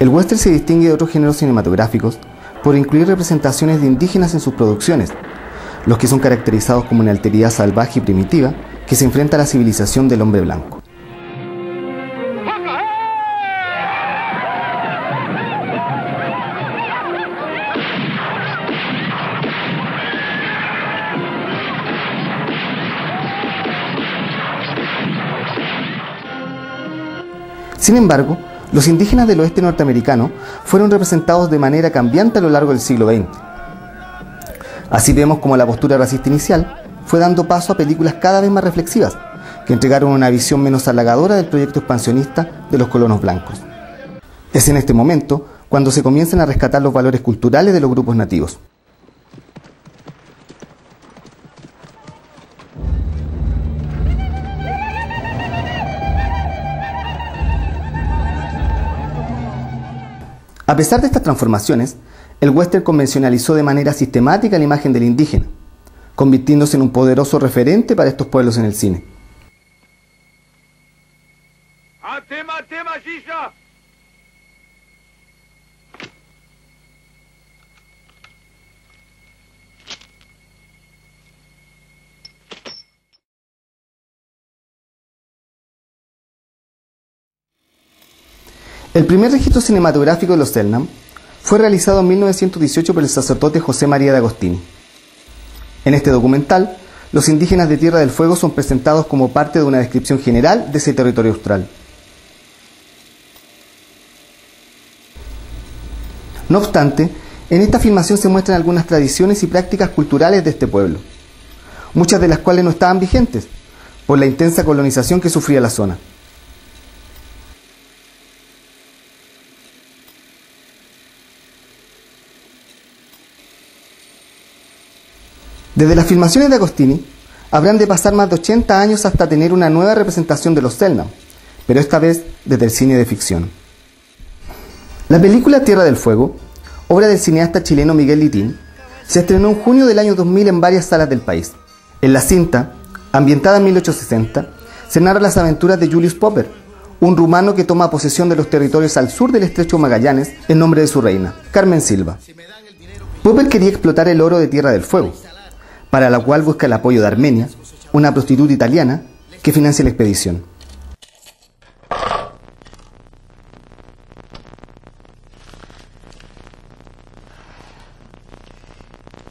El western se distingue de otros géneros cinematográficos por incluir representaciones de indígenas en sus producciones, los que son caracterizados como una alteridad salvaje y primitiva que se enfrenta a la civilización del hombre blanco. Sin embargo, los indígenas del oeste norteamericano fueron representados de manera cambiante a lo largo del siglo XX. Así vemos como la postura racista inicial fue dando paso a películas cada vez más reflexivas, que entregaron una visión menos halagadora del proyecto expansionista de los colonos blancos. Es en este momento cuando se comienzan a rescatar los valores culturales de los grupos nativos. A pesar de estas transformaciones, el western convencionalizó de manera sistemática la imagen del indígena, convirtiéndose en un poderoso referente para estos pueblos en el cine. El primer registro cinematográfico de los Selnam fue realizado en 1918 por el sacerdote José María de Agostini. En este documental, los indígenas de Tierra del Fuego son presentados como parte de una descripción general de ese territorio austral. No obstante, en esta filmación se muestran algunas tradiciones y prácticas culturales de este pueblo, muchas de las cuales no estaban vigentes por la intensa colonización que sufría la zona. Desde las filmaciones de Agostini, habrán de pasar más de 80 años hasta tener una nueva representación de los Selnam, pero esta vez desde el cine de ficción. La película Tierra del Fuego, obra del cineasta chileno Miguel Litín, se estrenó en junio del año 2000 en varias salas del país. En la cinta, ambientada en 1860, se narra las aventuras de Julius Popper, un rumano que toma posesión de los territorios al sur del estrecho Magallanes en nombre de su reina, Carmen Silva. Popper quería explotar el oro de Tierra del Fuego, para la cual busca el apoyo de Armenia, una prostituta italiana que financia la expedición.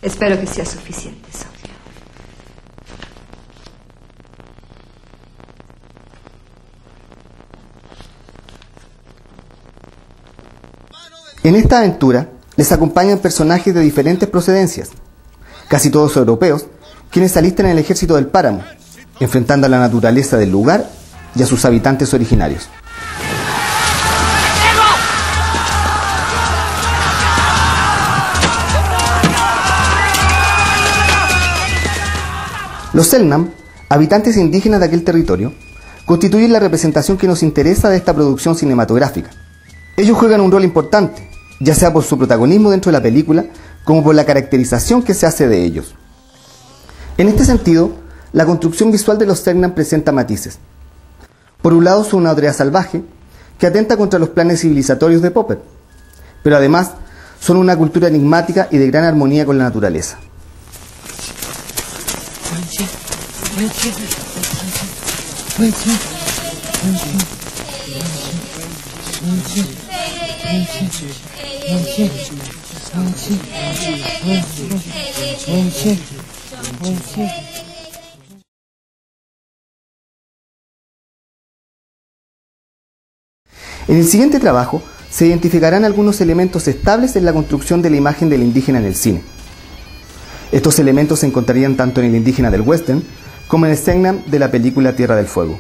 Espero que sea suficiente, Sofía. En esta aventura les acompañan personajes de diferentes procedencias, casi todos europeos, quienes alistan en el ejército del páramo, enfrentando a la naturaleza del lugar y a sus habitantes originarios. Los Selnam, habitantes indígenas de aquel territorio, constituyen la representación que nos interesa de esta producción cinematográfica. Ellos juegan un rol importante, ya sea por su protagonismo dentro de la película como por la caracterización que se hace de ellos. En este sentido, la construcción visual de los Cernan presenta matices. Por un lado, son una odrea salvaje que atenta contra los planes civilizatorios de Popper, pero además son una cultura enigmática y de gran armonía con la naturaleza. En el siguiente trabajo se identificarán algunos elementos estables en la construcción de la imagen del indígena en el cine. Estos elementos se encontrarían tanto en el indígena del western como en el Segnam de la película Tierra del Fuego.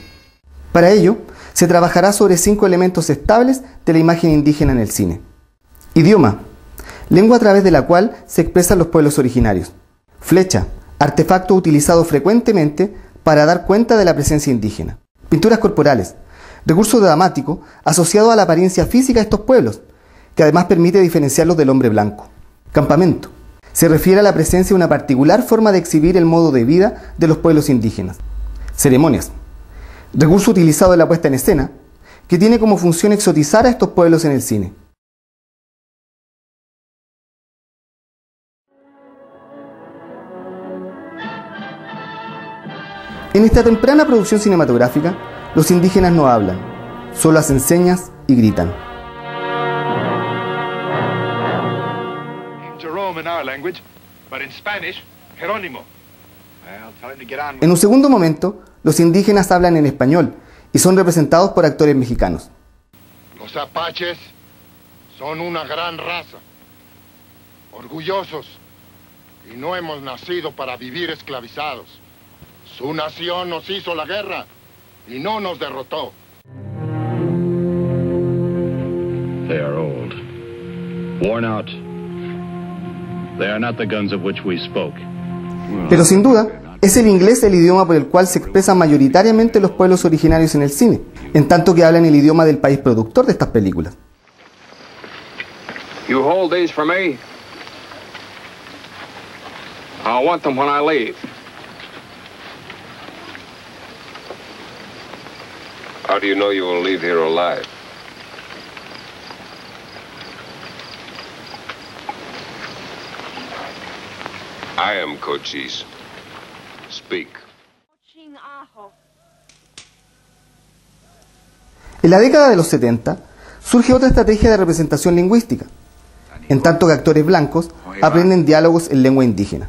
Para ello, se trabajará sobre cinco elementos estables de la imagen indígena en el cine. Idioma, lengua a través de la cual se expresan los pueblos originarios. Flecha, artefacto utilizado frecuentemente para dar cuenta de la presencia indígena. Pinturas corporales, recurso dramático asociado a la apariencia física de estos pueblos, que además permite diferenciarlos del hombre blanco. Campamento. Se refiere a la presencia de una particular forma de exhibir el modo de vida de los pueblos indígenas. Ceremonias. Recurso utilizado en la puesta en escena, que tiene como función exotizar a estos pueblos en el cine. En esta temprana producción cinematográfica, los indígenas no hablan, solo hacen señas y gritan. En un segundo momento, los indígenas hablan en español y son representados por actores mexicanos. Los apaches son una gran raza, orgullosos, y no hemos nacido para vivir esclavizados. Su nación nos hizo la guerra y no nos derrotó. They are old, worn out. They are not the guns of which we spoke. Pero sin duda, es el inglés el idioma por el cual se expresan mayoritariamente los pueblos originarios en el cine, en tanto que hablan el idioma del país productor de estas películas. You hold these for me. I want them when I leave. How do you know you will leave here alive? I am Cochise. Speak. En la década de los 70 surge otra estrategia de representación lingüística, en tanto que actores blancos aprenden diálogos en lengua indígena.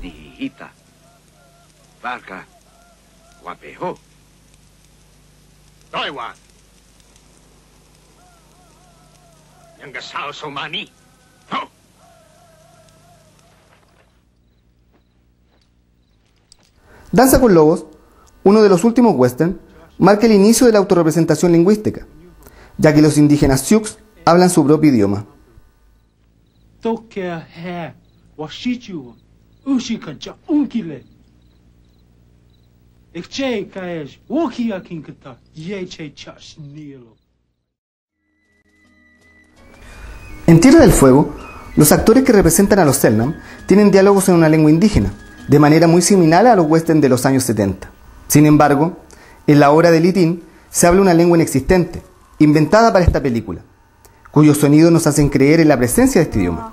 Danza con Lobos, uno de los últimos western, marca el inicio de la autorrepresentación lingüística, ya que los indígenas Sioux hablan su propio idioma. En Tierra del Fuego, los actores que representan a los Selnam tienen diálogos en una lengua indígena, de manera muy similar a los western de los años 70. Sin embargo, en la obra de Litín se habla una lengua inexistente, inventada para esta película, cuyos sonidos nos hacen creer en la presencia de este idioma.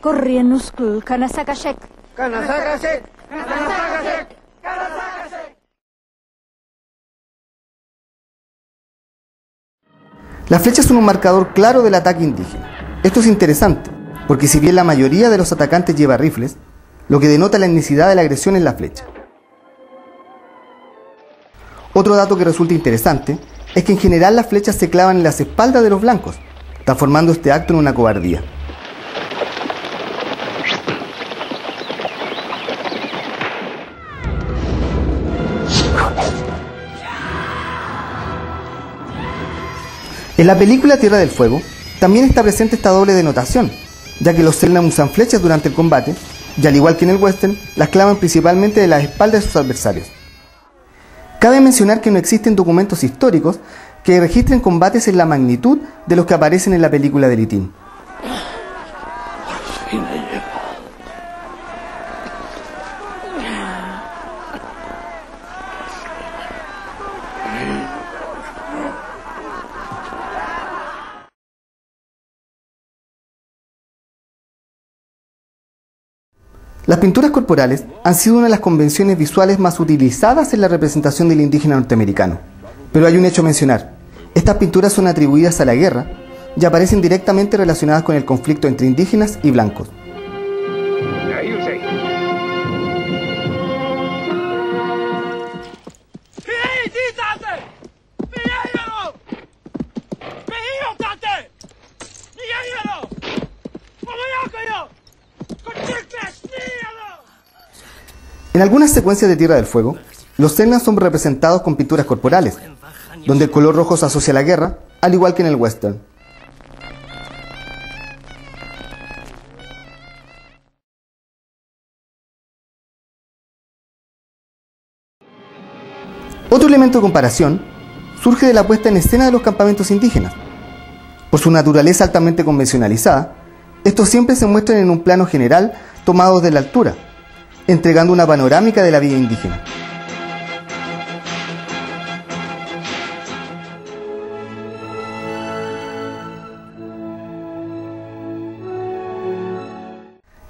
Corrienuskul, Kanasakashek. ¡Kanasakashek! ¡Kanasakashek! Las flechas son un marcador claro del ataque indígena. Esto es interesante, porque si bien la mayoría de los atacantes lleva rifles, lo que denota la etnicidad de la agresión es la flecha. Otro dato que resulta interesante es que en general las flechas se clavan en las espaldas de los blancos, transformando este acto en una cobardía. En la película Tierra del Fuego también está presente esta doble denotación, ya que los Selnam usan flechas durante el combate y al igual que en el western, las clavan principalmente de las espaldas de sus adversarios. Cabe mencionar que no existen documentos históricos que registren combates en la magnitud de los que aparecen en la película de Litín. Las pinturas corporales han sido una de las convenciones visuales más utilizadas en la representación del indígena norteamericano. Pero hay un hecho a mencionar. Estas pinturas son atribuidas a la guerra y aparecen directamente relacionadas con el conflicto entre indígenas y blancos. En algunas secuencias de Tierra del Fuego, los Selnas son representados con pinturas corporales, donde el color rojo se asocia a la guerra, al igual que en el western. Otro elemento de comparación surge de la puesta en escena de los campamentos indígenas. Por su naturaleza altamente convencionalizada, estos siempre se muestran en un plano general tomado de la altura, entregando una panorámica de la vida indígena.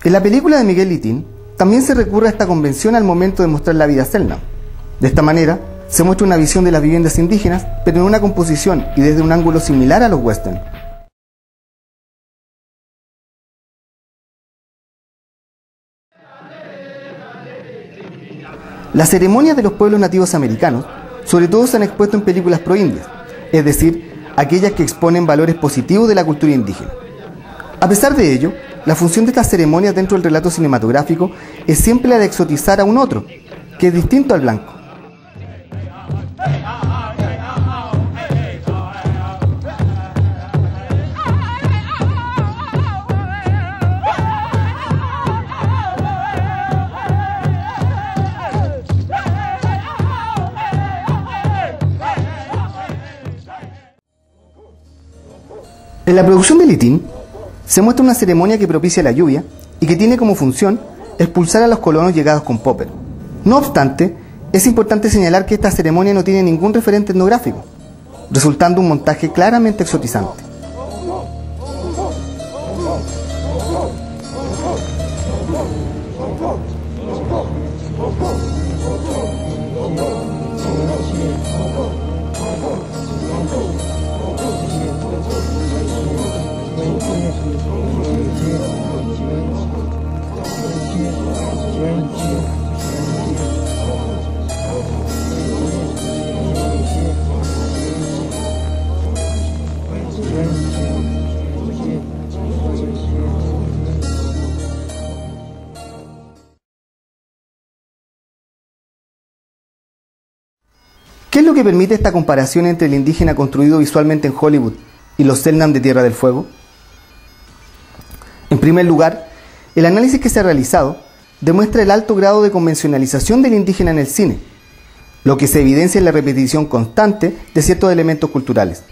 En la película de Miguel Litín también se recurre a esta convención al momento de mostrar la vida Selna. De esta manera, se muestra una visión de las viviendas indígenas, pero en una composición y desde un ángulo similar a los western. Las ceremonias de los pueblos nativos americanos, sobre todo se han expuesto en películas pro-indias, es decir, aquellas que exponen valores positivos de la cultura indígena. A pesar de ello, la función de estas ceremonias dentro del relato cinematográfico es siempre la de exotizar a un otro, que es distinto al blanco. En la producción de Litín se muestra una ceremonia que propicia la lluvia y que tiene como función expulsar a los colonos llegados con Popper. No obstante, es importante señalar que esta ceremonia no tiene ningún referente etnográfico, resultando un montaje claramente exotizante. ¿Qué es lo que permite esta comparación entre el indígena construido visualmente en Hollywood y los Selnam de Tierra del Fuego? En primer lugar, el análisis que se ha realizado demuestra el alto grado de convencionalización del indígena en el cine, lo que se evidencia en la repetición constante de ciertos elementos culturales.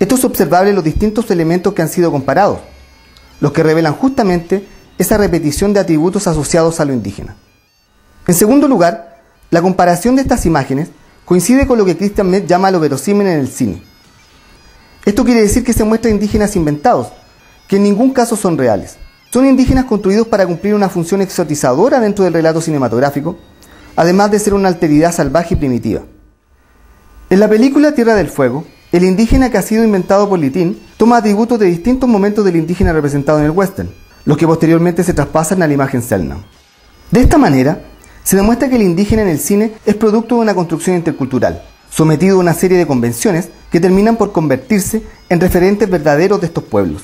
Esto es observable en los distintos elementos que han sido comparados, los que revelan justamente esa repetición de atributos asociados a lo indígena. En segundo lugar, la comparación de estas imágenes coincide con lo que Christian Metz llama lo verosímil en el cine. Esto quiere decir que se muestran indígenas inventados, que en ningún caso son reales. Son indígenas construidos para cumplir una función exotizadora dentro del relato cinematográfico, además de ser una alteridad salvaje y primitiva. En la película Tierra del Fuego, el indígena que ha sido inventado por Litín toma atributos de distintos momentos del indígena representado en el western, los que posteriormente se traspasan a la imagen Selna. De esta manera, se demuestra que el indígena en el cine es producto de una construcción intercultural, sometido a una serie de convenciones que terminan por convertirse en referentes verdaderos de estos pueblos.